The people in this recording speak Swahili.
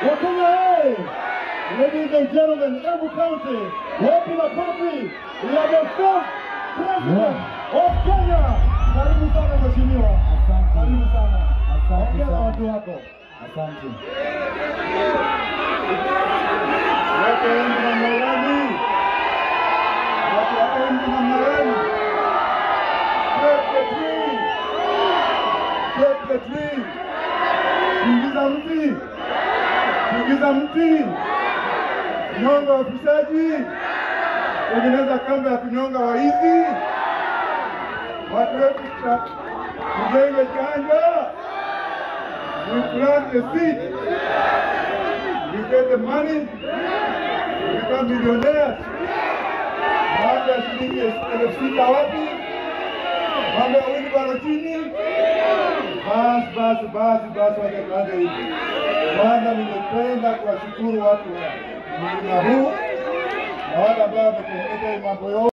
Wakanda! Ladies and gentlemen, every country, welcome the country. We are the first president yeah. of Kenya. Karibu sana mheshimiwa. Asante. Karibu sana. Asante watu wako. Asante. Mti. Ingiza mti. Nyonga wafisadi. Tengeneza kamba ya kunyonga waizi. Watu wetu tujenge chanja. We plant the seed. we get the money. we become millionaires. Mambo ya shilingi elfu sita wapi? Mambo ya? Basi basi basi wacha tuanze hivi. Kwanza ningependa kuwashukuru watu wa mlima huu na wale ambao wametengeneza mambo yote.